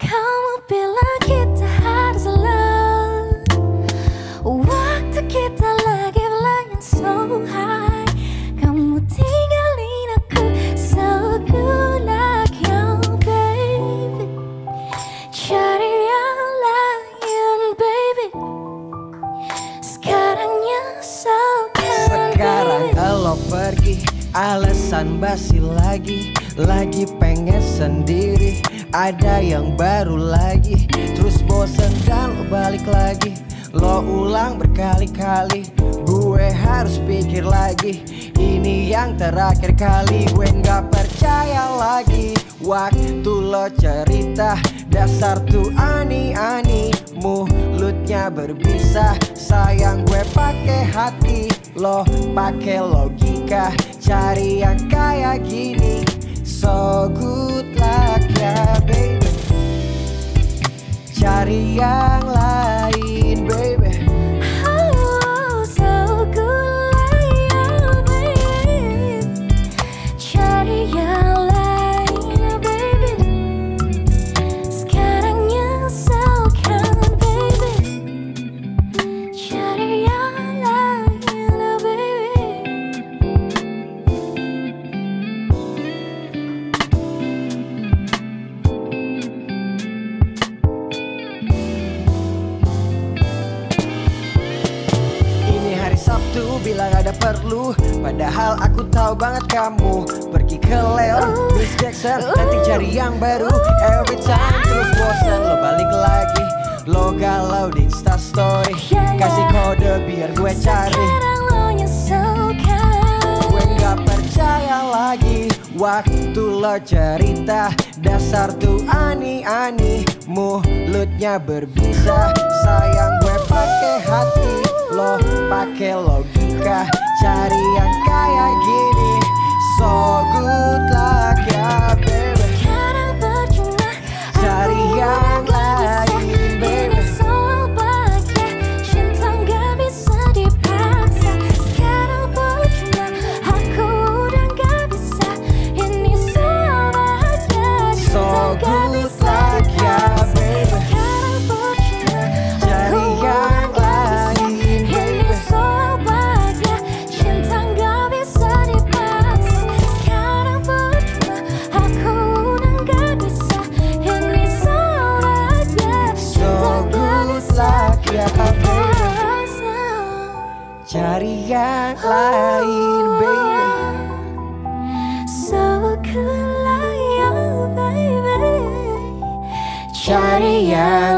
Kamu bilang kita harus love. Waktu kita lagi flying so high. Kamu tinggalin aku so good luck you baby. Cari yang lain baby. Sekarangnya so Sekarang kalau pergi Alasan basi lagi Lagi pengen sendiri. Ada yang baru lagi Terus bosen dan lo balik lagi. Lo ulang berkali-kali Gue harus pikir lagi. Ini yang terakhir kali Gue gak percaya lagi. Waktu lo cerita Dasar tuh ani-ani Mulutnya berbisa Sayang gue pakai hati Lo pakai logika. Cari yang kayak gini. So good luck ya baby. Cari yang Sabtu bilang ada perlu. Padahal aku tahu banget kamu. Pergi ke Leo, Miss Jackson. Nanti cari yang baru. Every time terus bosan Lo balik lagi. Lo galau di instastory Kasih kode biar gue cari. Nyesalkan. Gue gak percaya lagi. Waktu lo cerita Dasar tuh ani-ani. Mulutnya berbisa Sayang gue pakai hati Lo pakai logika Cari yang Cari yang lain baby. So good like you, baby. Cari yang